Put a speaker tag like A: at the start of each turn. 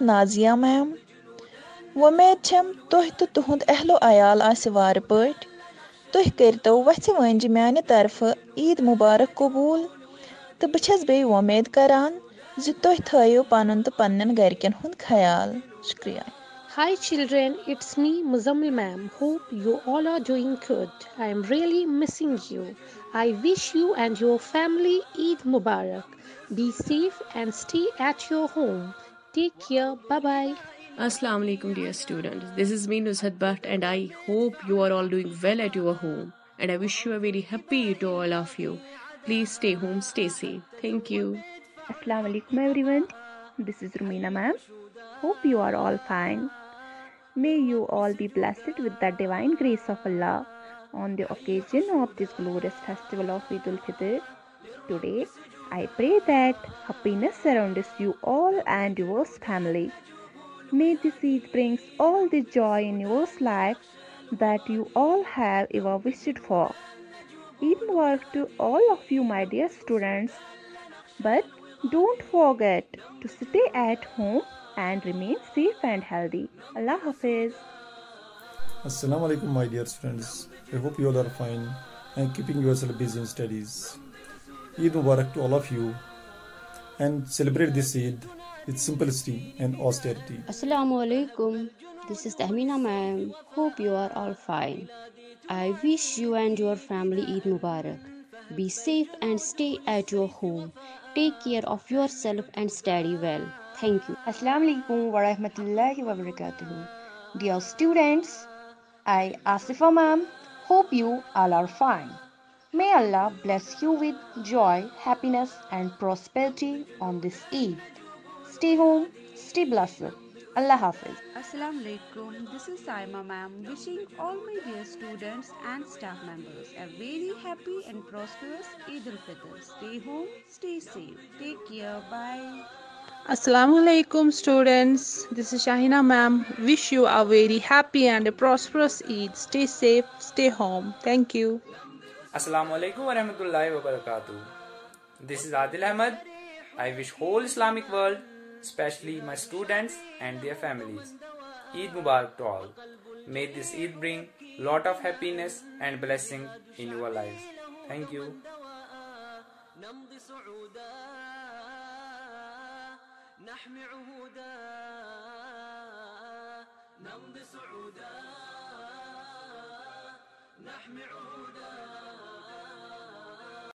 A: Nazi میم۔ ومید چم تہل و عیا پٹ तुह करतो वथ वंज म्यान तरफ ईद मुबारक कबूल तो बह छस बे उम्मीद करान ज तुह थयो पन तो पन्न गरकन हुंद ख्याल शुक्रिया
B: Hi children, it's me Muzammil ma'am. Hope you all are doing good. I am really missing you. I wish you and your family Eid Mubarak. Be safe and stay at your home. Take care. Bye bye.
C: Assalamu alaikum dear students. This is me Nushat Bhatt and I hope you are all doing well at your home. And I wish you a very happy Eid to all of you. Please stay home, stay safe. Thank you.
D: Assalamu alaikum everyone. This is Rumina ma'am. Hope you are all fine. May you all be blessed with the divine grace of Allah on the occasion of this glorious festival of Eid al-Fitr. Today, I pray that happiness surrounds you all and your family. May this Eid brings all the joy in your life that you all have ever wished for. Eid Mubarak to all of you, my dear students. But don't forget to stay at home and remain safe and healthy. Allah Hafiz.
E: Assalamu alaikum, my dear students. I hope you all are fine and keeping yourself busy in studies. Eid Mubarak to all of you and celebrate this Eid with simplicity and austerity.
F: Assalamu alaikum. This is Tahmina ma'am. Hope you are all fine. I wish you and your family Eid Mubarak. Be safe and stay at your home. Take care of yourself and study well. Thank you.
G: Assalamu alaikum wa rahmatullahi wa barakatuh. Dear students, I Asifa ma'am hope you all are fine. May Allah bless you with joy, happiness and prosperity on this Eid. Stay home, stay blessed. Allah Hafiz.
H: Assalamu alaikum. This is Saima ma'am wishing all my dear students and staff members a very happy and prosperous Eid al-Fitr. Stay home, stay safe. Take care. Bye.
I: Assalamu alaikum students. This is Shahina ma'am. Wish you a very happy and a prosperous Eid. Stay safe, stay home. Thank you.
J: Assalamu alaikum wa rahmatullahi wa barakatuh. This is Adil Ahmad. I wish whole Islamic world, especially my students and their families, Eid Mubarak to all. May this Eid bring lot of happiness and blessing in your lives. Thank you.
K: نحمي عهودا نمضي صعودا